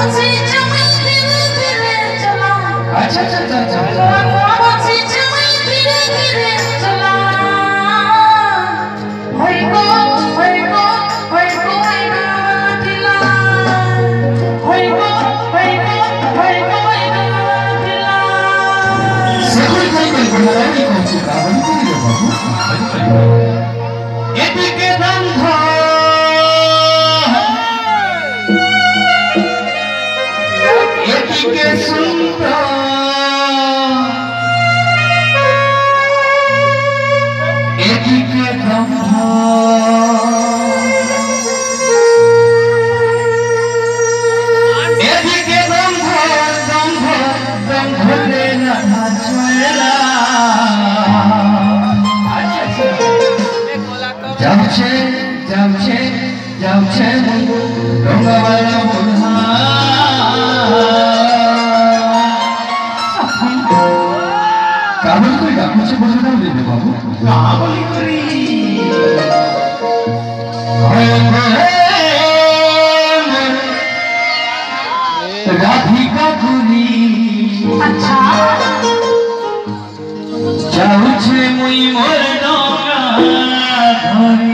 我记 যাচ্ছে যাচ্ছে যাচ্ছে ডোঙ্গাওয়ালা বুড়া কাবুল করে ডাকুছে বসে দাও দেবে বাবু। কাবুল করি। রাধিকা করি যাচ্ছে মুই মোর ডোঙ্গা ধরি।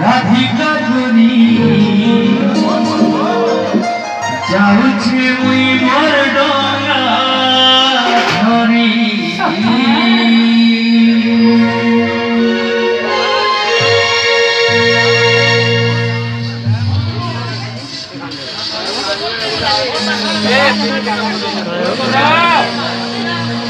রাধিকা করি যাচ্ছে মুই মোর ডোঙ্গা ধরি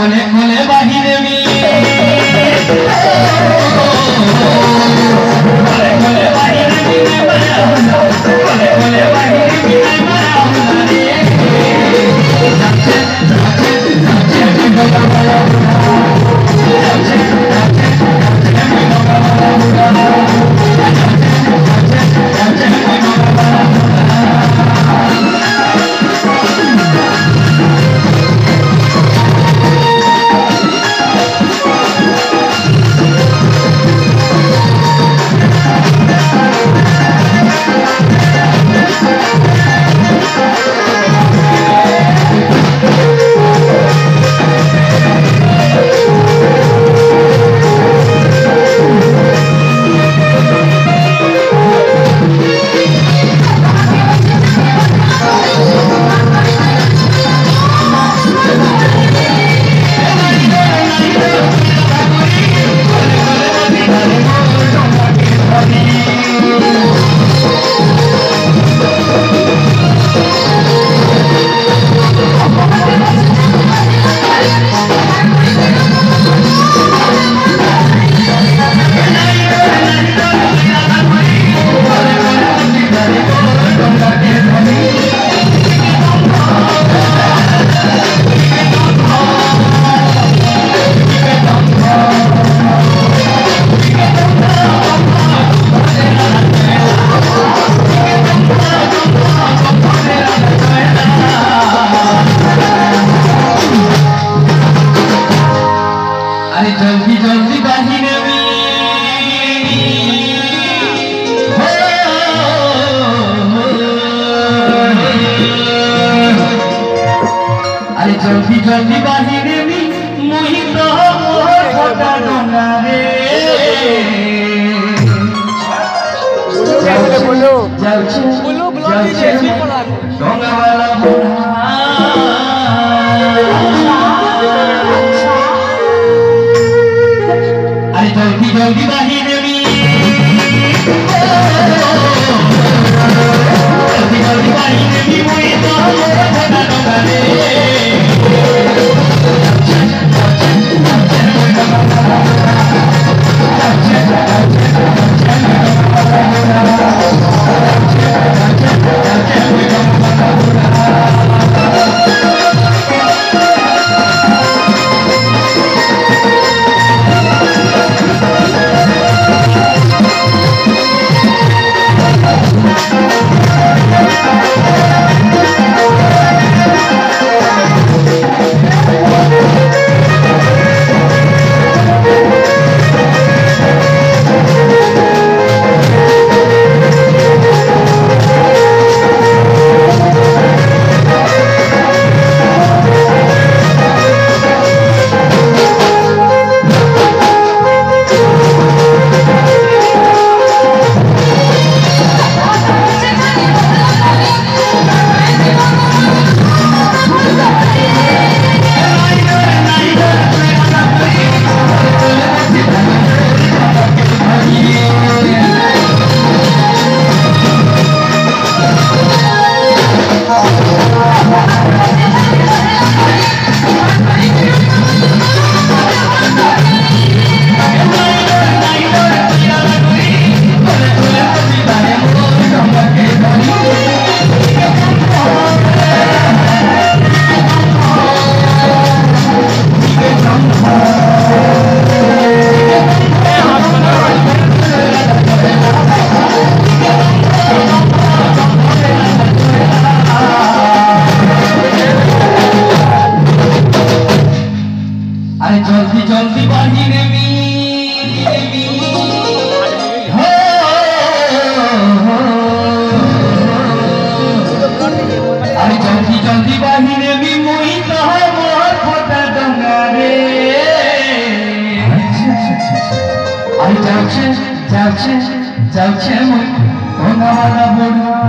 কোলে কোলে বাহিরে খোলে কোলে বাহিরে Oh, যাচ্ছে যাচ্ছে যাচ্ছে মুই ডঙ্গাওয়ালা বুড়া